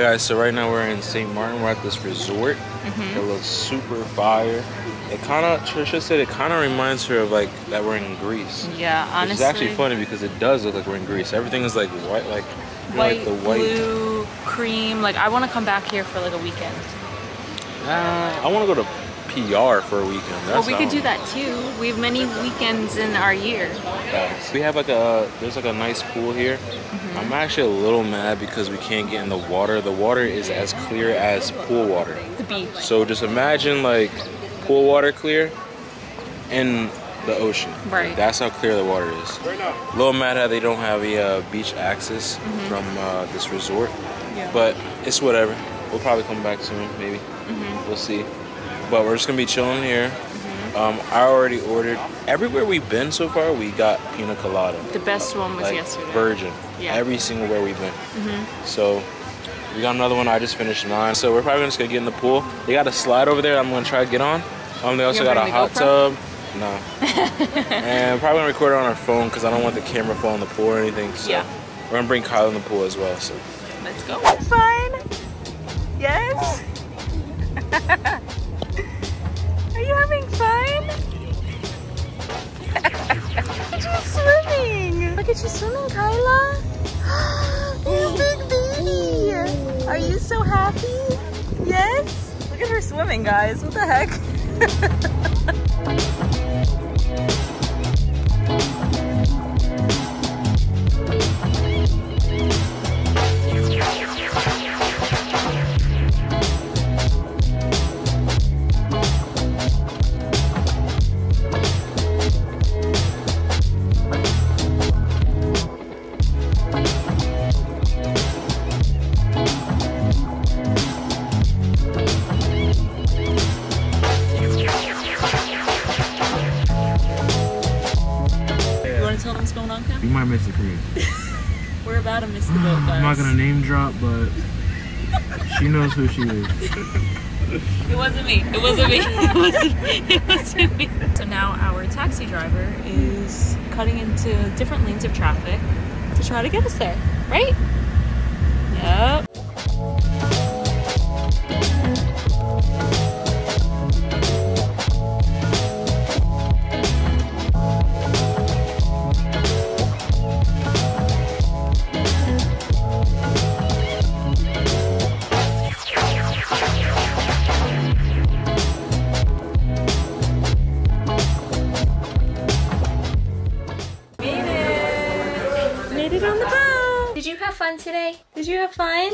Hey guys, so right now we're in St. Maarten. We're at this resort. Mm-hmm. It looks super fire. It kind of, Tricia said, it kind of reminds her of like that we're in Greece. Yeah, honestly. is actually funny because it does look like we're in Greece. Everything is like white, like know, White, like the white. blue, cream. Like I want to come back here for like a weekend. Uh, I want to go to PR for a weekend. well, we could do that too. We have many weekends in our year. Yes. We have like a there's like a nice pool here. Mm-hmm. I'm actually a little mad because we can't get in the water. The water is as clear as pool water. The beach. So just imagine like pool water clear in the ocean. Right. That's how clear the water is. A little mad how they don't have a uh, beach access from uh, this resort, Mm-hmm. Yeah. but it's whatever. We'll probably come back soon, maybe. Mm-hmm. We'll see. But we're just gonna be chilling here. Um, I already ordered. Everywhere we've been so far, we got pina colada. The best one was Like yesterday. virgin. Yeah. Every single where we've been. Mhm. So we got another one. I just finished mine. So we're probably just gonna get in the pool. They got a slide over there. I'm gonna try to get on. Um, they also got a hot the tub. No. and probably gonna record it on our phone because I don't want the camera fall in the pool or anything. So Yeah. we're gonna bring Kyle in the pool as well. So Let's go. Fun? Yes? Are you having fun? Look at you swimming. Look at you swimming, Kylah. you big baby. Are you so happy? Yes? Look at her swimming, guys. What the heck? what's going on, Kam? you might miss the for me. We're about to miss the boat, guys. I'm not gonna name drop, but she knows who she is. It wasn't me. It wasn't me. It wasn't, it wasn't me. So now our taxi driver is cutting into different lanes of traffic to try to get us there, right? Yep. Have fun today? Did you have fun?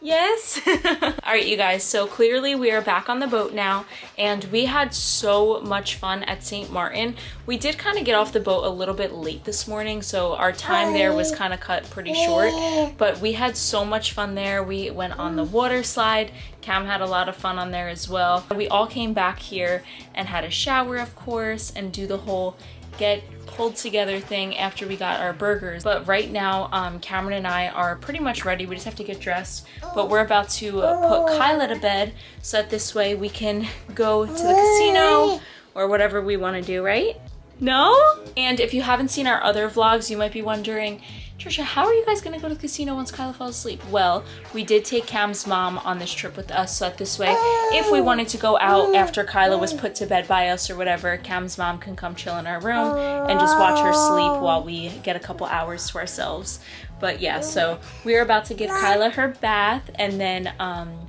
Yes? All right, you guys, so clearly we are back on the boat now, and we had so much fun at St. Maarten. We did kind of get off the boat a little bit late this morning, so our time there was kind of cut pretty short, oh. but we had so much fun there. We went on the water slide. Kam had a lot of fun on there as well. We all came back here and had a shower, of course, and do the whole get pulled together thing after we got our burgers. But right now, um, Cameron and I are pretty much ready. We just have to get dressed. But we're about to uh, put Kylah to bed so that this way we can go to the casino or whatever we want to do, right? No? And if you haven't seen our other vlogs, you might be wondering, Tricia, how are you guys gonna go to the casino once Kylah falls asleep? Well, we did take Kam's mom on this trip with us, so that this way, if we wanted to go out after Kylah was put to bed by us or whatever, Kam's mom can come chill in our room and just watch her sleep while we get a couple hours to ourselves. But yeah, so we're about to give Kylah her bath and then um,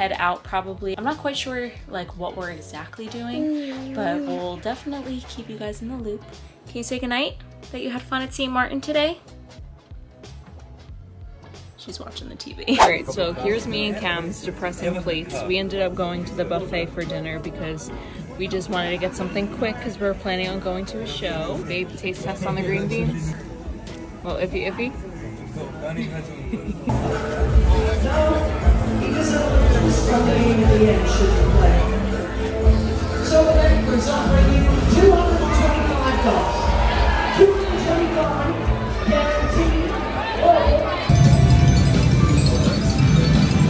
head out probably. I'm not quite sure like what we're exactly doing, but we'll definitely keep you guys in the loop. Can you say goodnight? That you had fun at St. Maarten today? She's watching the TV. Alright, so here's me and Kam's depressing plates. We ended up going to the buffet for dinner because we just wanted to get something quick because we were planning on going to a show. Babe, taste test on the green beans. Well, iffy iffy. So the bank is offering you 225 dollars. 225 guaranteed.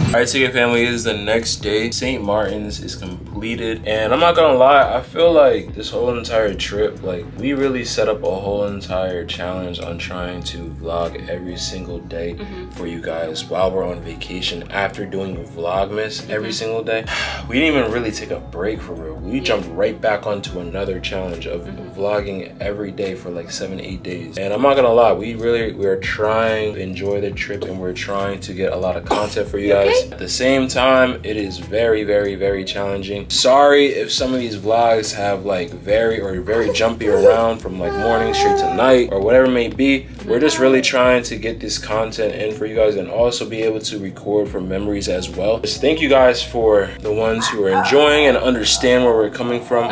Alright, so again, family, it is the next day. St. Maarten's is completely completed. And I'm not gonna lie, I feel like this whole entire trip, like we really set up a whole entire challenge on trying to vlog every single day Mm-hmm. for you guys while we're on vacation after doing Vlogmas every Mm-hmm. single day. We didn't even really take a break for real. We jumped right back onto another challenge of Mm-hmm. vlogging every day for like seven, eight days. And I'm not gonna lie, we really we're trying to enjoy the trip and we're trying to get a lot of content for you guys. okay? At the same time, it is very, very, very challenging. Sorry if some of these vlogs have like very or very jumpy around from like morning straight to night or whatever it may be. We're just really trying to get this content in for you guys and also be able to record for memories as well. Just thank you guys for the ones who are enjoying and understand where we're coming from.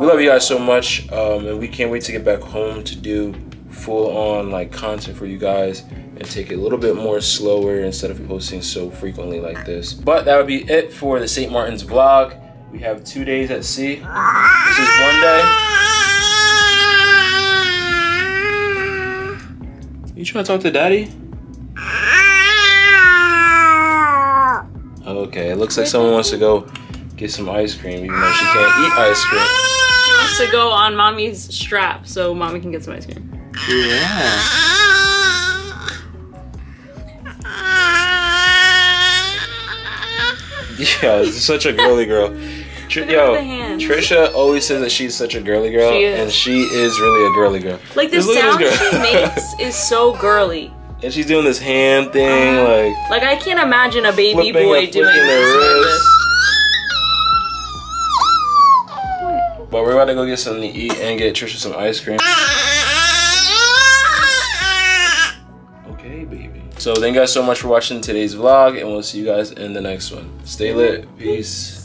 We love you guys so much, um, and we can't wait to get back home to do full on like content for you guys and take it a little bit more slower instead of posting so frequently like this. But that would be it for the St. Maarten's vlog. We have two days at sea. This is one day. You trying to talk to daddy? Okay, it looks like someone wants to go get some ice cream, even though she can't eat ice cream. wants to go on mommy's strap so mommy can get some ice cream. Yeah. Yeah, such a girly girl. Tr- yo. Tricia always says that she's such a girly girl, She is. and she is really a girly girl. Like the Just sound this she makes is so girly. and she's doing this hand thing, uh-huh. like Like I can't imagine a baby boy doing this. But we're about to go get something to eat and get Tricia some ice cream. Okay, baby. So thank you guys so much for watching today's vlog, and we'll see you guys in the next one. Stay lit. Peace.